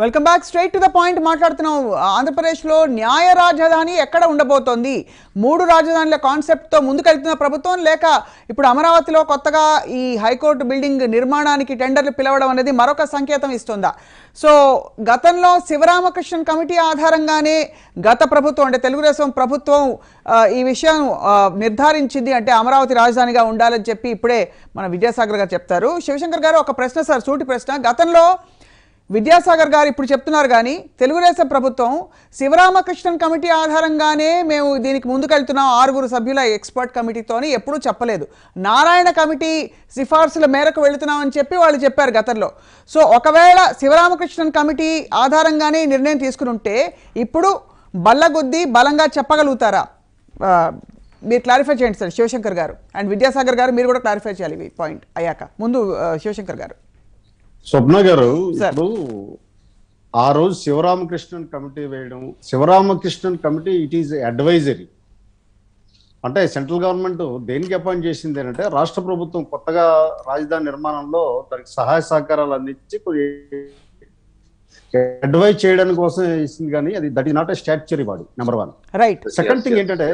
Welcome back straight to the point మాట్లాడుతున్నాం. ఆంధ్రప్రదేశ్లో న్యాయ రాజధాని ఎక్కడ ఉండబోతోంది? మూడు రాజధానుల కాన్సెప్ట్తో ముందుకెళ్తున్న ప్రభుత్వం లేక ఇప్పుడు అమరావతిలో కొత్తగా ఈ హైకోర్టు బిల్డింగ్ నిర్మాణానికి టెండర్లు పిలవడం అనేది మరొక సంకేతం ఇస్తుందా? సో గతంలో శివరామకృష్ణన్ కమిటీ ఆధారంగానే గత ప్రభుత్వం అంటే తెలుగుదేశం ప్రభుత్వం ఈ విషయం నిర్ధారించింది అంటే అమరావతి రాజధానిగా ఉండాలని చెప్పి ఇప్పుడే మన విద్యాసాగర్ గారు చెప్తారు. శివశంకర్ గారు ఒక ప్రశ్న సార్ సూటి ప్రశ్న. గతంలో విద్యాసాగర్ గారు ఇప్పుడు చెప్తున్నారు కానీ తెలుగుదేశం ప్రభుత్వం శివరామకృష్ణన్ కమిటీ ఆధారంగానే మేము దీనికి ముందుకెళ్తున్నాం ఆరుగురు సభ్యుల ఎక్స్పర్ట్ కమిటీతోని ఎప్పుడూ చెప్పలేదు. నారాయణ కమిటీ సిఫార్సుల మేరకు వెళుతున్నామని చెప్పి వాళ్ళు చెప్పారు గతంలో. సో ఒకవేళ శివరామకృష్ణన్ కమిటీ ఆధారంగానే నిర్ణయం తీసుకుని ఉంటే ఇప్పుడు బల్లగుద్ది బలంగా చెప్పగలుగుతారా? మీరు క్లారిఫై చేయండి సార్ శివశంకర్ గారు. అండ్ విద్యాసాగర్ గారు మీరు కూడా క్లారిఫై చేయాలి ఈ పాయింట్ అయ్యాక. ముందు శివశంకర్ గారు. స్వప్న గారు. ఇప్పుడు ఆ రోజు శివరామకృష్ణన్ కమిటీ వేయడం Sivaramakrishnan committee it is advisory. అంటే సెంట్రల్ గవర్నమెంట్ దేనికి అపాయింట్ చేసింది అంటే రాష్ట్ర ప్రభుత్వం కొత్తగా రాజధాని నిర్మాణంలో దానికి సహాయ సహకారాలు అందించి అడ్వైజ్ చేయడానికి కోసం ఇస్తుంది కానీ అది దట్ ఈ not a statutory body number one. Right. Second thing ఏంటంటే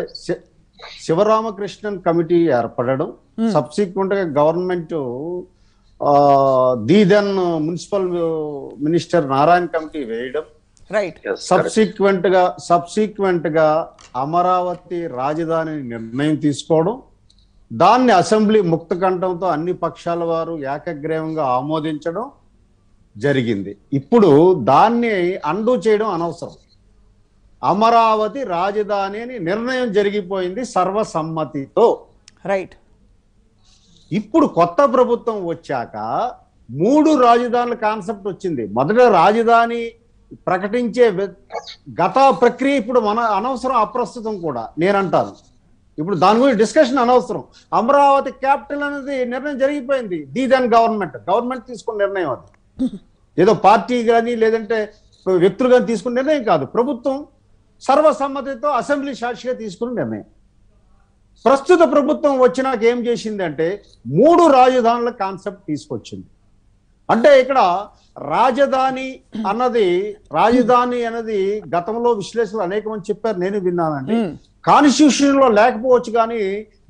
శివరామకృష్ణన్ కమిటీ ఏర్పడడం సబ్సిక్వెంట్గా government the then municipal minister Narayana committee వేయడం. రైట్ సబ్సిక్వెంట్గా సబ్సిక్వెంట్గా అమరావతి రాజధాని నిర్ణయం తీసుకోవడం. దాన్ని అసెంబ్లీ ముక్త కంఠంతో అన్ని పక్షాల వారు ఏకగ్రీవంగా ఆమోదించడం జరిగింది. ఇప్పుడు దాన్ని అండు చేయడం అనవసరం. అమరావతి రాజధాని అని నిర్ణయం జరిగిపోయింది సర్వసమ్మతితో. రైట్ ఇప్పుడు కొత్త ప్రభుత్వం వచ్చాక మూడు రాజధానుల కాన్సెప్ట్ వచ్చింది. మొదట రాజధాని ప్రకటించే గత ప్రక్రియ ఇప్పుడు మన అనవసరం అప్రస్తుతం కూడా నేనంటాను. ఇప్పుడు దాని గురించి డిస్కషన్ అనవసరం. అమరావతి క్యాపిటల్ అనేది నిర్ణయం జరిగిపోయింది. The then government. గవర్నమెంట్ తీసుకున్న నిర్ణయం అది. ఏదో పార్టీ కానీ లేదంటే వ్యక్తులు కానీ తీసుకున్న నిర్ణయం కాదు. ప్రభుత్వం సర్వసమ్మతితో అసెంబ్లీ సాక్షిగా తీసుకున్న నిర్ణయం. ప్రస్తుత ప్రభుత్వం వచ్చినాక ఏం చేసిందంటే మూడు రాజధానుల కాన్సెప్ట్ తీసుకొచ్చింది. అంటే ఇక్కడ రాజధాని అన్నది రాజధాని అన్నది గతంలో విశ్లేషణలు అనేక మంది చెప్పారు నేను విన్నానండి. కాన్స్టిట్యూషన్లో లేకపోవచ్చు కానీ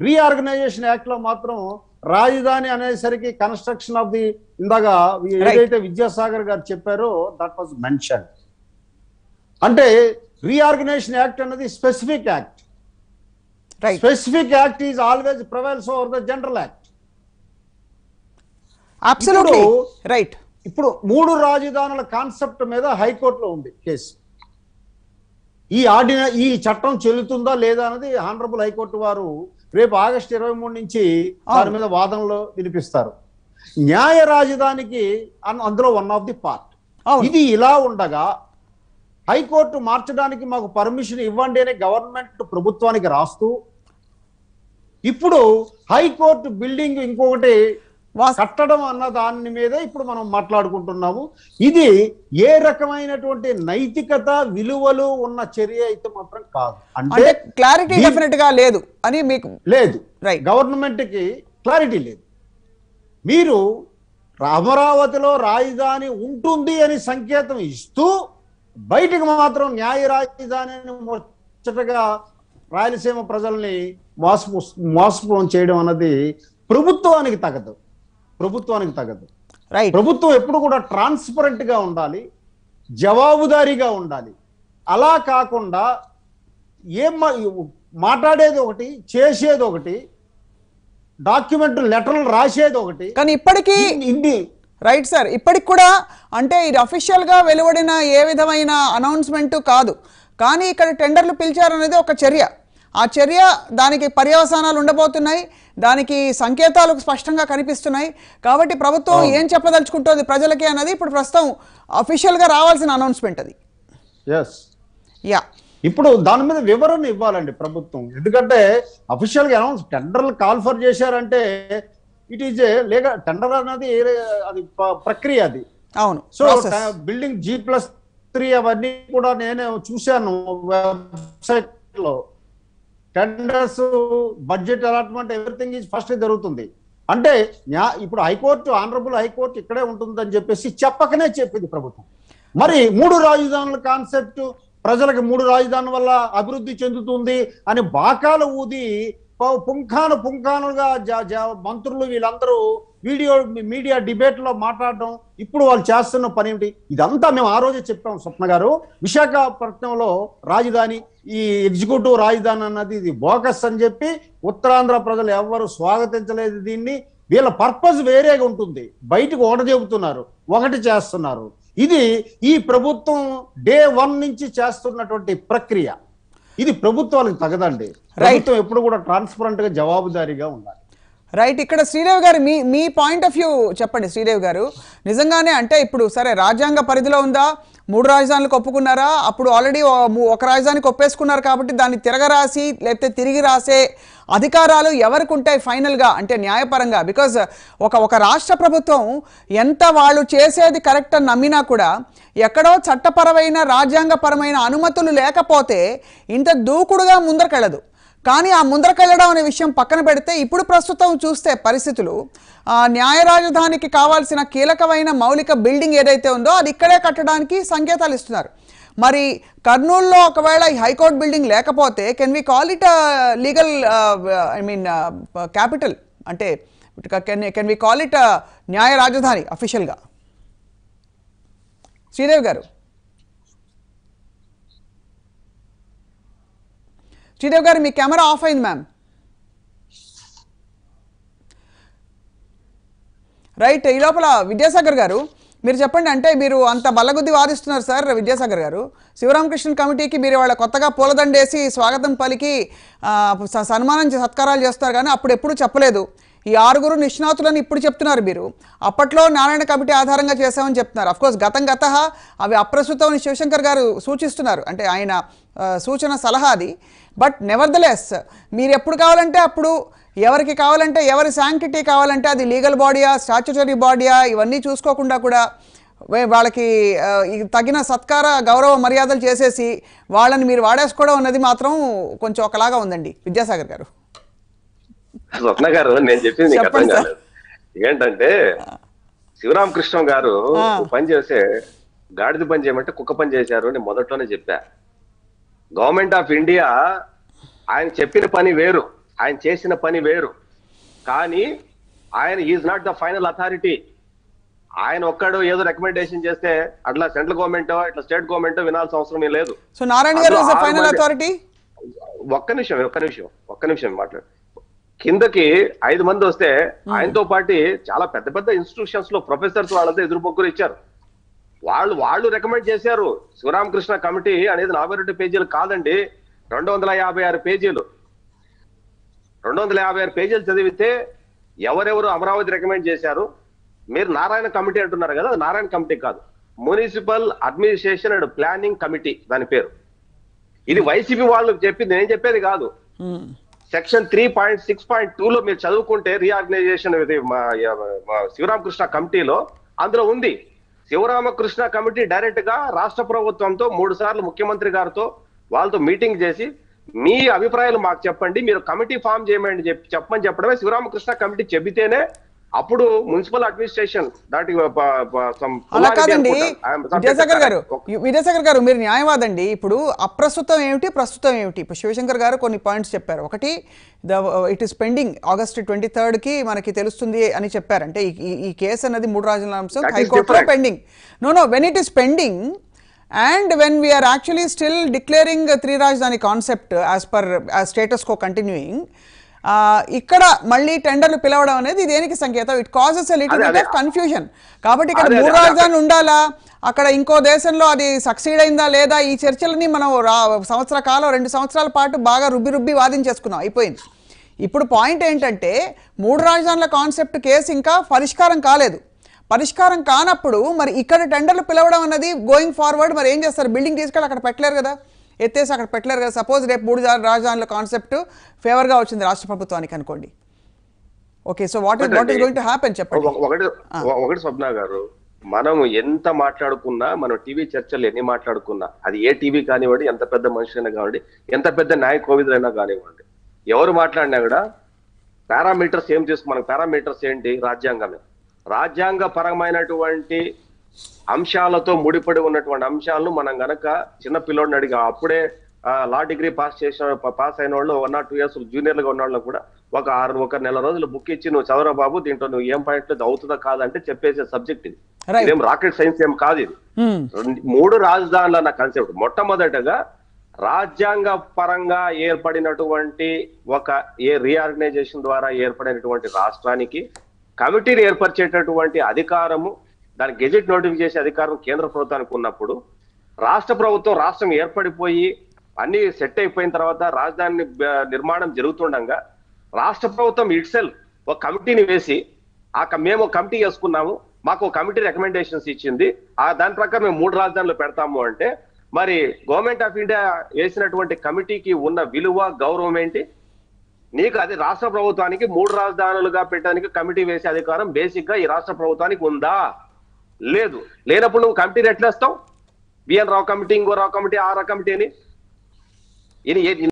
రీఆర్గనైజేషన్ యాక్ట్లో మాత్రం రాజధాని అనేసరికి కన్స్ట్రక్షన్ ఆఫ్ ది ఇందాక ఏదైతే విద్యాసాగర్ గారు చెప్పారో దట్ వాజ్ మెన్షన్ అంటే రీఆర్గనైజేషన్ యాక్ట్ అన్నది specific act right specific act is always prevails over the general act absolutely right ఇప్పుడు మూడు రాజధానుల కాన్సెప్ట్ మీద హైకోర్టులో ఉంది కేసు. ఈ ఆర్డిన ఈ చట్టం చెల్లుతుందా లేదా అన్నది హానరబుల్ హైకోర్టు వారు రేపు ఆగస్టు ఇరవై మూడు నుంచి దాని మీద వాదనలు వినిపిస్తారు. న్యాయ రాజధానికి అందులో వన్ ఆఫ్ ది పార్ట్. ఇది ఇలా ఉండగా హైకోర్టు మార్చడానికి మాకు పర్మిషన్ ఇవ్వండి అని గవర్నమెంట్ ప్రభుత్వానికి రాస్తూ ఇప్పుడు హైకోర్టు బిల్డింగ్ ఇంకొకటి కట్టడం అన్న దాని మీద ఇప్పుడు మనం మాట్లాడుకుంటున్నాము. ఇది ఏ రకమైనటువంటి నైతికత విలువలు ఉన్న చర్య అయితే మాత్రం కాదు. అంటే క్లారిటీ డెఫినెట్గా లేదు అని మీకు లేదు. గవర్నమెంట్కి క్లారిటీ లేదు. మీరు అమరావతిలో రాజధాని ఉంటుంది అని సంకేతం ఇస్తూ బయటకు మాత్రం న్యాయ రాజధాని అని ముచ్చటగా రాయలసీమ ప్రజల్ని మోసపో మోసపోం చేయడం అన్నది ప్రభుత్వానికి తగదు. ప్రభుత్వానికి తగదు. రైట్ ప్రభుత్వం ఎప్పుడు కూడా ట్రాన్స్పరెంట్గా ఉండాలి జవాబుదారీగా ఉండాలి. అలా కాకుండా ఏం మాట్లాడేది ఒకటి చేసేది ఒకటి డాక్యుమెంట్ లెటర్లు రాసేది ఒకటి. కానీ ఇప్పటికీ రైట్ సార్ ఇప్పటికి కూడా అంటే ఇది అఫీషియల్గా వెలువడిన ఏ విధమైన అనౌన్స్మెంట్ కాదు. కానీ ఇక్కడ టెండర్లు పిలిచారనేది ఒక చర్య. ఆ చర్య దానికి పర్యవసానాలు ఉండబోతున్నాయి. దానికి సంకేతాలు స్పష్టంగా కనిపిస్తున్నాయి. కాబట్టి ప్రభుత్వం ఏం చెప్పదలుచుకుంటోంది ప్రజలకి అన్నది ఇప్పుడు ప్రస్తుతం అఫీషియల్గా రావాల్సిన అనౌన్స్మెంట్ అది. ఎస్ యా ఇప్పుడు దాని మీద వివరణ ఇవ్వాలండి ప్రభుత్వం. ఎందుకంటే అఫీషియల్గా అనౌన్స్ టెండర్లు కాల్ఫర్ చేశారంటే ఇట్ ఈజ్ లేక టెండర్ అన్నది అది ప్రక్రియ అది. అవును so building G plus three అవన్నీ కూడా నేను చూశాను వెబ్సైట్లో tenders budget allotment everything is first జరుగుతుంది. అంటే ఇప్పుడు హైకోర్టు ఆనరబుల్ హైకోర్టు ఇక్కడే ఉంటుందని చెప్పేసి చెప్పకనే చెప్పింది ప్రభుత్వం. మరి మూడు రాజధానుల కాన్సెప్ట్ ప్రజలకు మూడు రాజధానుల వల్ల అభివృద్ధి చెందుతుంది అని బాకాలు ఊది పుంఖాను పుంఖానుగా మంత్రులు వీళ్ళందరూ వీడియో మీడియా డిబేట్లో మాట్లాడడం ఇప్పుడు వాళ్ళు చేస్తున్న పని ఏమిటి? ఇదంతా మేము ఆ రోజే చెప్పాం స్వప్న గారు. విశాఖపట్నంలో రాజధాని ఈ ఎగ్జిక్యూటివ్ రాజధాని అన్నది ఇది బోకస్ అని చెప్పి ఉత్తరాంధ్ర ప్రజలు ఎవ్వరు స్వాగతించలేదు దీన్ని. వీళ్ళ పర్పస్ వేరేగా ఉంటుంది. బయటకు ఒకటి చెబుతున్నారు ఒకటి చేస్తున్నారు. ఇది ఈ ప్రభుత్వం డే వన్ నుంచి చేస్తున్నటువంటి ప్రక్రియ. ఇది ప్రభుత్వాలకు తగదండి. ప్రభుత్వం ఎప్పుడు కూడా ట్రాన్స్పరెంట్గా జవాబుదారీగా ఉండాలి. రైట్ ఇక్కడ శ్రీదేవి గారు మీ మీ పాయింట్ ఆఫ్ వ్యూ చెప్పండి శ్రీదేవి గారు. నిజంగానే అంటే ఇప్పుడు సరే రాజ్యాంగ పరిధిలో ఉందా? మూడు రాజధానులకు ఒప్పుకున్నారా అప్పుడు ఆల్రెడీ ఒక రాజధానికి ఒప్పేసుకున్నారు కాబట్టి దాన్ని తిరగరాసి లేకపోతే తిరిగి రాసే అధికారాలు ఎవరికి ఉంటాయి ఫైనల్గా? అంటే న్యాయపరంగా. బికాజ్ ఒక ఒక రాష్ట్ర ప్రభుత్వం ఎంత వాళ్ళు చేసేది కరెక్ట్ అని నమ్మినా కూడా ఎక్కడో చట్టపరమైన రాజ్యాంగపరమైన అనుమతులు లేకపోతే ఇంత దూకుడుగా ముందరకెళ్ళదు. కానీ ఆ ముందరకెళ్ళడం అనే విషయం పక్కన పెడితే ఇప్పుడు ప్రస్తుతం చూస్తే పరిస్థితులు న్యాయ రాజధానికి కావాల్సిన కీలకమైన మౌలిక బిల్డింగ్ ఏదైతే ఉందో అది ఇక్కడే కట్టడానికి సంకేతాలు ఇస్తున్నారు. మరి కర్నూలులో ఒకవేళ ఈ హైకోర్టు బిల్డింగ్ లేకపోతే can we call it legal I mean capital అంటే can can we call it న్యాయ రాజధాని అఫీషియల్గా శ్రీదేవి గారు. శ్రీదేవి గారు మీ కెమెరా ఆఫ్ అయింది మ్యామ్ రైట్ ఈ లోపల విద్యాసాగర్ గారు మీరు చెప్పండి అంటే మీరు అంత బల్లగుద్ది వాదిస్తున్నారు సార్ విద్యాసాగర్ గారు. శివరామకృష్ణ కమిటీకి మీరు వాళ్ళ కొత్తగా పూలదండేసి స్వాగతం పలికి సన్మానం సత్కారాలు చేస్తారు కానీ అప్పుడు ఎప్పుడు చెప్పలేదు. ఈ ఆరుగురు నిష్ణాతులని ఇప్పుడు చెప్తున్నారు మీరు. అప్పట్లో నారాయణ కమిటీ ఆధారంగా చేశామని చెప్తున్నారు. అఫ్కోర్స్ గతం గత అవి అప్రస్తుతం అని శివశంకర్ గారు సూచిస్తున్నారు. అంటే ఆయన సూచన సలహా అది. బట్ నెవర్దలెస్ మీరు ఎప్పుడు కావాలంటే అప్పుడు ఎవరికి కావాలంటే ఎవరి శాంక్టిటీ కావాలంటే అది లీగల్ బాడీయా స్టాచ్యుటరీ బాడీయా ఇవన్నీ చూసుకోకుండా కూడా వాళ్ళకి తగిన సత్కార గౌరవ మర్యాదలు చేసేసి వాళ్ళని మీరు వాడేసుకోవడం అన్నది మాత్రం కొంచెం ఒకలాగా ఉందండి. విద్యాసాగర్ గారు. స్వప్న గారు నేను చెప్పింది అర్థం. కాలేదు. ఏంటంటే శివరామకృష్ణ గారు పని చేస్తే గాడిద పని చేయమంటే కుక్క పని చేశారు అని మొదట్లోనే చెప్పా. గవర్నమెంట్ ఆఫ్ ఇండియా ఆయన చెప్పిన పని వేరు ఆయన చేసిన పని వేరు. కానీ ఆయన is not the final authority. ఆయన ఒక్కడు ఏదో రికమెండేషన్ చేస్తే అట్లా సెంట్రల్ గవర్నమెంట్ ఇట్లా స్టేట్ గవర్నమెంట్ వినాల్సిన అవసరం ఏం లేదు. సో నారాయణ గారు ఫైనల్ అథారిటీ ఒక్క నిమిషం ఒక్క నిమిషం ఒక్క నిమిషం మాట్లాడు. కిందకి ఐదు మంది వస్తే ఆయనతో పాటు చాలా పెద్ద పెద్ద ఇన్స్టిట్యూషన్స్లో ప్రొఫెసర్స్ వాళ్ళంతా ఎదురు ముగ్గురు ఇచ్చారు. వాళ్ళు వాళ్ళు రికమెండ్ చేశారు. శివరామకృష్ణ కమిటీ అనేది నలభై రెండు పేజీలు కాదండి. రెండు వందల యాభై ఆరు పేజీలు. రెండు వందల యాభై ఆరు పేజీలు చదివితే ఎవరెవరు అమరావతి రికమెండ్ చేశారు? మీరు నారాయణ కమిటీ అంటున్నారు కదా అది నారాయణ కమిటీ కాదు. Municipal administration and planning committee దాని పేరు. ఇది వైసీపీ వాళ్ళు చెప్పింది నేను చెప్పేది కాదు. Section three point six point two లో మీరు చదువుకుంటే రీఆర్గనైజేషన్ శివరామకృష్ణ కమిటీలో అందులో ఉంది. శివరామకృష్ణ కమిటీ డైరెక్ట్గా రాష్ట్ర ప్రభుత్వంతో మూడు సార్లు ముఖ్యమంత్రి గారితో వాళ్ళతో మీటింగ్ చేసి మీ అభిప్రాయాలు మాకు చెప్పండి మీరు కమిటీ ఫామ్ చేయమని చెప్పి చెప్పమని చెప్పడమే శివరామకృష్ణ కమిటీ చెబితేనే అప్పుడు మున్సిపల్ అడ్మినిస్ట్రేషన్ దాటి అలా కాదండి. విద్యాసాగర్ గారు విద్యాసాగర్ గారు మీరు న్యాయవాదండి. ఇప్పుడు అప్రస్తుతం ఏమిటి ప్రస్తుతం ఏమిటి? ఇప్పుడు శివశంకర్ గారు కొన్ని పాయింట్స్ చెప్పారు. ఒకటి the it is pending August twenty కి మనకి తెలుస్తుంది అని చెప్పారు. అంటే ఈ- కేసు అనేది మూడు రాజుల అంశం. హైకోర్టులో. Pending. No no when it is pending and when we are actually still declaring three రాజధాని concept as per status quo continuing ఇక్కడ మళ్ళీ టెండర్లు పిలవడం అనేది దేనికి సంకేతం? ఇట్ కాజెస్ లిటిల్ అదే, బిట్ అదే. ఆఫ్ కన్ఫ్యూజన్ కాబట్టి ఇక్కడ మూడు అదే, రాజధానులు ఉండాలా? అక్కడ ఇంకో దేశంలో అది సక్సీడ్ అయిందా లేదా? ఈ చర్చలని మనం సంవత్సర కాలం రెండు సంవత్సరాల పాటు బాగా రుబ్బి రుబ్బి వాదించేసుకున్నాం. అయిపోయింది. ఇప్పుడు పాయింట్ ఏంటంటే మూడు రాజధానుల కాన్సెప్ట్ కేసు ఇంకా పరిష్కారం కాలేదు. పరిష్కారం కానప్పుడు మరి ఇక్కడ టెండర్లు పిలవడం అన్నది గోయింగ్ ఫార్వర్డ్ మరి ఏం చేస్తారు? బిల్డింగ్ తీసుకెళ్ళి అక్కడ పెట్టలేరు కదా. ఎత్తేసి అక్కడ పెట్టలేరు కదా. సపోజ్ రేపు మూడు రాజధానుల కాన్సెప్ట్ ఫేవర్గా వచ్చింది రాష్ట్ర ప్రభుత్వానికి అనుకోండి. Okay so what is what is going to happen చెప్పండి. ఒక- ఒకటి ఒకటి స్వప్న గారు మనం ఎంత మాట్లాడుకున్నా మనం టీవీ చర్చలు ఎన్ని మాట్లాడుకున్నా అది ఏ టీవీ కానివ్వండి ఎంత పెద్ద మనిషి అయినా కానివ్వండి ఎంత పెద్ద న్యాయ కోవిదులైనా కానివ్వండి ఎవరు మాట్లాడినా కూడా పారామీటర్స్ ఏం చేసుకు మనకు పారామీటర్స్ ఏంటి? రాజ్యాంగమే. రాజ్యాంగ పరమైనటువంటి అంశాలతో ముడిపడి ఉన్నటువంటి అంశాలను మనం గనక చిన్న పిల్లోడిని అడిగా అప్పుడే లా డిగ్రీ పాస్ చేసిన పాస్ అయిన వాళ్ళు వన్ ఆర్ టూ ఇయర్స్ జూనియర్గా ఉన్న వాళ్ళు కూడా ఒక ఆరు ఒక నెల రోజులు బుక్ ఇచ్చి నువ్వు చదవరా బాబు దీంట్లో నువ్వు ఏం పాయింట్ అవుతుందా కాదంటే చెప్పేసే సబ్జెక్ట్ ఇది. ఇదేం రాకెట్ సైన్స్ ఏం కాదు ఇది Hmm. మూడు రాజధానులు అన్న కాన్సెప్ట్ మొట్టమొదటగా రాజ్యాంగ పరంగా ఏర్పడినటువంటి ఒక ఏ రీఆర్గనైజేషన్ ద్వారా ఏర్పడినటువంటి రాష్ట్రానికి కమిటీని ఏర్పరిచేటటువంటి అధికారము దాని గెజెట్ నోటిఫై చేసే అధికారం కేంద్ర ప్రభుత్వానికి ఉన్నప్పుడు రాష్ట్ర ప్రభుత్వం రాష్ట్రం ఏర్పడిపోయి అన్ని సెట్ అయిపోయిన తర్వాత రాజధాని నిర్మాణం జరుగుతుండగా రాష్ట్ర ప్రభుత్వం ఇట్సెల్ ఒక కమిటీని వేసి ఆ క- మేము ఒక కమిటీ వేసుకున్నాము మాకు ఒక కమిటీ రికమెండేషన్స్ ఇచ్చింది ఆ దాని ప్రకారం మేము మూడు రాజధానులు పెడతాము అంటే మరి గవర్నమెంట్ ఆఫ్ ఇండియా వేసినటువంటి కమిటీకి ఉన్న విలువ గౌరవం ఏంటి? నీకు అది రాష్ట్ర ప్రభుత్వానికి మూడు రాజధానులుగా పెట్టడానికి కమిటీ వేసే అధికారం బేసిక్గా ఈ రాష్ట్ర ప్రభుత్వానికి ఉందా? లేదు. లేనప్పుడు నువ్వు కమిటీని ఎట్లేస్తావు బిఎన్ రావు కమిటీ ఇంకో రావు కమిటీ ఆ రావు కమిటీ అని?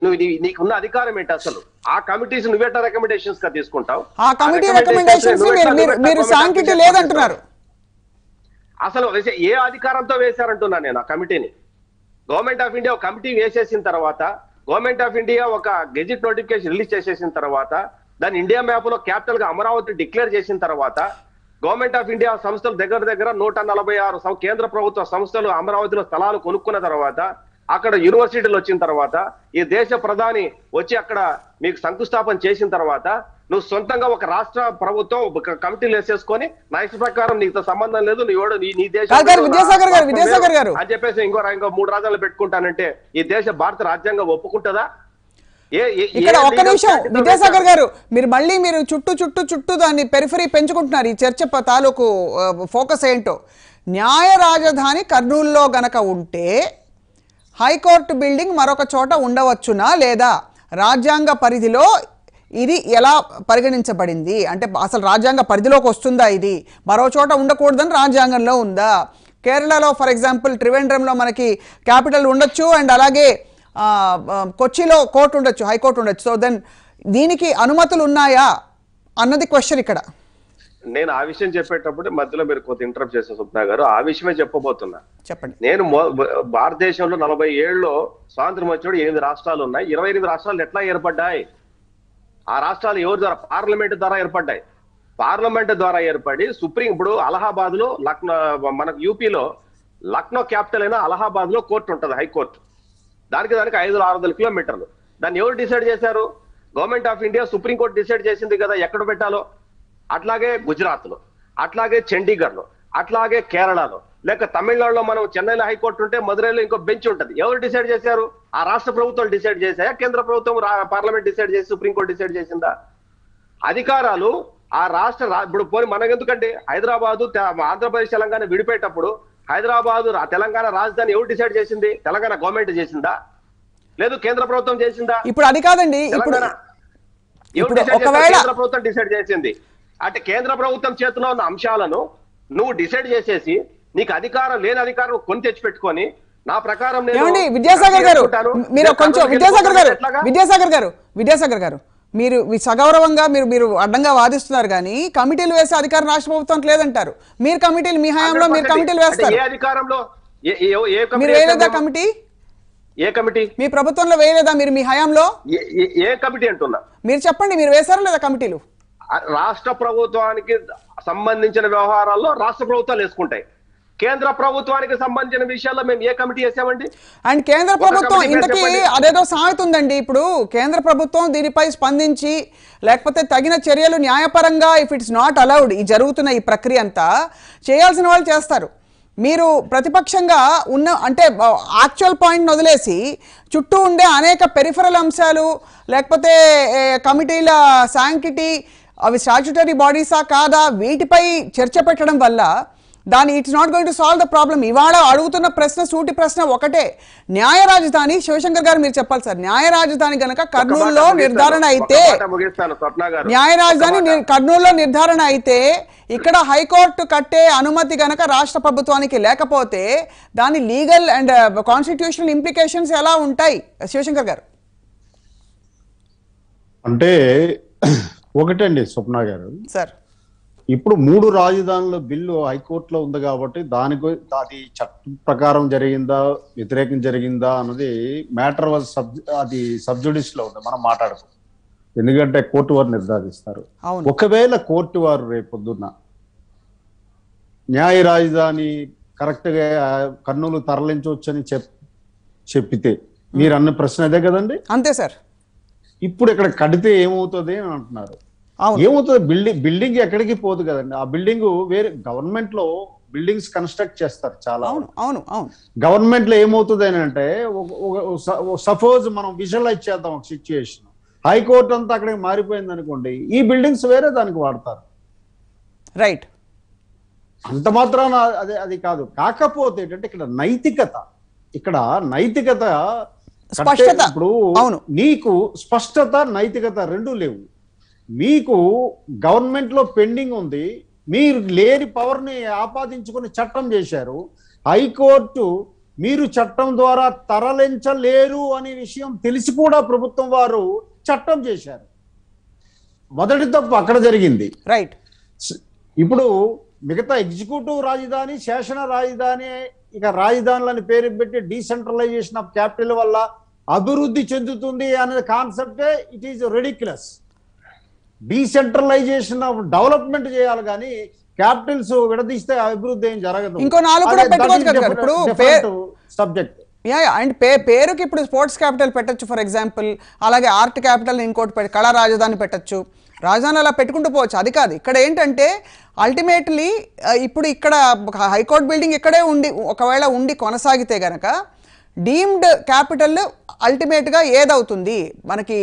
నువ్వు నీకున్న అధికారం ఏంటి అసలు? ఆ కమిటీస్ నువ్వెట్లా రికమెండేషన్స్గా తీసుకుంటావు? ఆ కమిటీ రికమెండేషన్స్ మీరు లేదంటున్నారు. అసలు ఏ అధికారంతో వేశారంటున్నా నేను ఆ కమిటీని? గవర్నమెంట్ ఆఫ్ ఇండియా ఒక కమిటీ వేసేసిన తర్వాత గవర్నమెంట్ ఆఫ్ ఇండియా ఒక గెజిట్ నోటిఫికేషన్ రిలీజ్ చేసేసిన తర్వాత దాని ఇండియా మ్యాప్లో క్యాపిటల్గా అమరావతి డిక్లేర్ చేసిన తర్వాత గవర్నమెంట్ ఆఫ్ ఇండియా సంస్థలు దగ్గర దగ్గర నూట నలభై ఆరు కేంద్ర ప్రభుత్వ సంస్థలు అమరావతిలో స్థలాలు కొనుక్కున్న తర్వాత అక్కడ యూనివర్సిటీలు వచ్చిన తర్వాత ఈ దేశ ప్రధాని వచ్చి అక్కడ మీకు శంకుస్థాపన చేసిన తర్వాత నువ్వు సొంతంగా ఒక రాష్ట్ర ప్రభుత్వం ఒక కమిటీలు వేసేసుకొని నా ఇష్ట ప్రకారం నీతో సంబంధం లేదు నీ ఎవడు నీ దేశం. అని చెప్పేసి ఇంకో ఇంకో మూడు రాజ్యాలు పెట్టుకుంటానంటే ఈ దేశ భారత రాజ్యాంగం ఒప్పుకుంటుందా ఇక్కడ ఒక్క నిమిషం. విద్యాసాగర్ గారు మీరు మళ్ళీ మీరు చుట్టూ చుట్టూ చుట్టూ దాన్ని పెరిఫరీ పెంచుకుంటున్నారు. ఈ చర్చ తాలూకు ఫోకస్ ఏంటో. న్యాయ రాజధాని కర్నూలులో గనక ఉంటే హైకోర్టు బిల్డింగ్ మరొక చోట ఉండవచ్చునా లేదా? రాజ్యాంగ పరిధిలో ఇది ఎలా పరిగణించబడింది? అంటే అసలు రాజ్యాంగ పరిధిలోకి వస్తుందా ఇది? మరో చోట ఉండకూడదని రాజ్యాంగంలో ఉందా? కేరళలో ఫర్ ఎగ్జాంపుల్ త్రివేంద్రంలో మనకి క్యాపిటల్ ఉండొచ్చు అండ్ అలాగే కొచ్చిలో కోర్టు ఉండొచ్చు హైకోర్టు ఉండొచ్చు. సో దెన్ దీనికి అనుమతులు ఉన్నాయా అన్నది క్వశ్చన్ ఇక్కడ. నేను ఆ విషయం చెప్పేటప్పుడు మధ్యలో మీరు కొంత ఇంటరప్ట్ చేసిన స్వప్న గారు. ఆ విషయమే చెప్పబోతున్నా. చెప్పండి. నేను భారతదేశంలో నలభై ఏళ్ళలో స్వాతంత్రం వచ్చాడు ఎనిమిది రాష్ట్రాలు ఉన్నాయి. ఇరవై ఎనిమిది రాష్ట్రాలు ఎట్లా ఏర్పడ్డాయి? ఆ రాష్ట్రాలు ఎవరి ద్వారా? పార్లమెంట్ ద్వారా ఏర్పడ్డాయి. పార్లమెంట్ ద్వారా ఏర్పడి సుప్రీం ఇప్పుడు అలహాబాద్లో లక్నో మనకు యూపీలో లక్నో క్యాపిటల్ అయిన అలహాబాద్లో కోర్టు ఉంటుంది హైకోర్టు. దానికి దానికి ఐదు ఆరు వందల కిలోమీటర్లు. దాన్ని ఎవరు డిసైడ్ చేశారు? Government of India supreme court decide చేసింది కదా ఎక్కడ పెట్టాలో? అట్లాగే గుజరాత్లో అట్లాగే చండీగఢ్లో అట్లాగే కేరళలో. లేక తమిళనాడులో మనం చెన్నైలో హైకోర్టు ఉంటే మదురైలో ఇంకో బెంచ్ ఉంటుంది. ఎవరు డిసైడ్ చేశారు? ఆ రాష్ట్ర ప్రభుత్వాలు డిసైడ్ చేశాయా? కేంద్ర ప్రభుత్వం పార్లమెంట్ డిసైడ్ చేసి సుప్రీంకోర్టు డిసైడ్ చేసిందా? అధికారాలు ఆ రాష్ట్ర ఇప్పుడు పోనీ మనకెందుకంటే హైదరాబాదు ఆంధ్రప్రదేశ్ తెలంగాణ విడిపోయేటప్పుడు హైదరాబాదు తెలంగాణ రాజధాని ఎవరు డిసైడ్ చేసింది తెలంగాణ గవర్నమెంట్ చేసిందా లేదు కేంద్ర ప్రభుత్వం చేసిందా ఇప్పుడు అది కాదండి ఇప్పుడు ఎవరు? ఒకవేళ- కేంద్ర ప్రభుత్వం డిసైడ్ చేసింది అంటే కేంద్ర ప్రభుత్వం చేతిలో ఉన్న అంశాలను నువ్వు డిసైడ్ చేసేసి నీకు అధికారం లేని అధికారం కొని తెచ్చి పెట్టుకొని నా ప్రకారం విద్యాసాగర్ గారు. మీరు కొంచెం విద్యాసాగర్ గారు? విద్యాసాగర్ గారు విద్యాసాగర్ గారు మీరు సగౌరవంగా మీరు మీరు అడ్డంగా వాదిస్తున్నారు కానీ కమిటీలు వేసే అధికారం రాష్ట్ర ప్రభుత్వానికి లేదంటారు. మీరు కమిటీలు మీ హయాంలో మీరు 100% కమిటీలు వేస్తారు. మీరు వేయలేదా? కమిటీ? ఏ కమిటీ? మీ ప్రభుత్వంలో వేయలేదా మీరు మీ హయాంలో? ఏ- కమిటీ అంటున్నా? మీరు చెప్పండి మీరు వేశారా లేదా కమిటీలు? రాష్ట్ర ప్రభుత్వానికి సంబంధించిన వ్యవహారాల్లో రాష్ట్ర ప్రభుత్వాలు వేసుకుంటాయి. కేంద్ర ప్రభుత్వానికి సంబంధించిన విషయాల్లో మేము ఏ కమిటీ వేసామండి? అండ్ కేంద్ర ప్రభుత్వం ఇంతకీ. అదేదో సామెత ఉందండి ఇప్పుడు. కేంద్ర ప్రభుత్వం దీనిపై స్పందించి లేకపోతే తగిన చర్యలు న్యాయపరంగా ఇఫ్ ఇట్స్ నాట్ అలౌడ్ ఈ జరుగుతున్న ఈ ప్రక్రియ అంతా చేయాల్సిన వాళ్ళు చేస్తారు. మీరు ప్రతిపక్షంగా ఉన్న అంటే యాక్చువల్ పాయింట్ వదిలేసి చుట్టూ ఉండే అనేక పెరిఫరల్ అంశాలు లేకపోతే కమిటీల శాంకిటీ అవి స్టాచ్యుటరీ బాడీసా కాదా వీటిపై చర్చ పెట్టడం వల్ల దాని it's not going to solve the problem ఇవాళ అడుగుతున్న ప్రశ్న సూటి ప్రశ్న ఒకటే. న్యాయ రాజధాని శివశంకర్ గారు మీరు చెప్పాలి సార్. న్యాయ రాజధాని గనక కర్నూలులో. నిర్ధారణ అయితే మాట ముగిస్తాను స్వప్న గారు. న్యాయ రాజధాని కర్నూలులో నిర్ధారణ అయితే ఇక్కడ హైకోర్టు కట్టే అనుమతి గనక రాష్ట్ర ప్రభుత్వానికి లేకపోతే దాని లీగల్ అండ్ కాన్స్టిట్యూషనల్ ఇంప్లికేషన్స్ ఎలా ఉంటాయి? శివశంకర్ గారు. అంటే ఒకటండి స్వప్న గారు. సార్. ఇప్పుడు మూడు రాజధానుల బిల్లు హైకోర్టులో ఉంది కాబట్టి దానికి అది చట్టం ప్రకారం జరిగిందా వ్యతిరేకం జరిగిందా అన్నది మ్యాటర్ సబ్ అది సబ్జుడిస్లో ఉంది మనం మాట్లాడుకో ఎందుకంటే కోర్టు వారు నిర్ధారిస్తారు. ఒకవేళ కోర్టు వారు రేపొద్దున్న న్యాయ రాజధాని కరెక్ట్గా ఆ, కర్నూలు తరలించవచ్చని చెప్ చెప్పితే మీరు అన్న ప్రశ్న అదే కదండి? అంతే సార్. ఇప్పుడు ఇక్కడ కడితే ఏమవుతుంది అని అంటున్నారు. ఏమవుతుంది బిల్డింగ్ బిల్డింగ్ ఎక్కడికి పోదు కదండి. ఆ బిల్డింగ్ వేరే గవర్నమెంట్లో బిల్డింగ్స్ కన్స్ట్రక్ట్ చేస్తారు చాలా అవును అవును అవును. గవర్నమెంట్లో ఏమవుతుంది అని అంటే సపోజ్ మనం విజువలైజ్ చేద్దాం ఒక సిచ్యుయేషన్. హైకోర్టు అంతా అక్కడికి మారిపోయింది అనుకోండి ఈ బిల్డింగ్స్ వేరే దానికి వాడతారు. రైట్. అంత మాత్రాన అదే అది కాదు. కాకపోతే ఏంటంటే ఇక్కడ నైతికత ఇక్కడ నైతికత స్పష్టత. ఇప్పుడు అవును. నీకు స్పష్టత నైతికత రెండు లేవు. మీకు గవర్నమెంట్లో పెండింగ్ ఉంది. మీరు లేని పవర్ని ఆపాదించుకుని చట్టం చేశారు. హైకోర్టు మీరు చట్టం ద్వారా తరలించలేరు అనే విషయం తెలిసి కూడా ప్రభుత్వం వారు చట్టం చేశారు. మొదటి తప్పు అక్కడ జరిగింది. రైట్ ఇప్పుడు మిగతా ఎగ్జిక్యూటివ్ రాజధాని శాసన రాజధాని ఇక రాజధానులని పేరు పెట్టి డీసెంట్రలైజేషన్ ఆఫ్ క్యాపిటల్ వల్ల అభివృద్ధి చెందుతుంది అనే కాన్సెప్టే it is ridiculous decentralisation of development చేయాలి కానీ క్యాపిటల్స్ విడదీస్తే అభివృద్ధి ఏం జరగదు. ఇంకో నాలుగు కూడా పెట్టుకోవచ్చు. ఇప్పుడు సబ్జెక్ట్ యా అండ్ పే పేరుకి ఇప్పుడు స్పోర్ట్స్ క్యాపిటల్ పెట్టొచ్చు ఫర్ ఎగ్జాంపుల్. అలాగే ఆర్ట్ క్యాపిటల్ ఇంకోటి కళా రాజధాని పెట్టొచ్చు. రాజధాని అలా పెట్టుకుంటూ పోవచ్చు అది కాదు. ఇక్కడ ఏంటంటే అల్టిమేట్లీ ఇప్పుడు ఇక్కడ హైకోర్టు బిల్డింగ్ ఇక్కడే ఉండి ఒకవేళ ఉండి కొనసాగితే గనక డీమ్డ్ క్యాపిటల్ అల్టిమేట్గా ఏదవుతుంది మనకి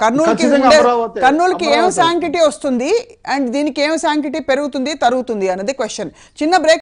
కర్నూలుకి ఉండే-. కర్నూలుకి ఏం. శాంక్టిటీ వస్తుంది అండ్ దీనికి ఏం శాంక్టిటీ పెరుగుతుంది తరుగుతుంది అన్నది క్వశ్చన్ చిన్న బ్రేక్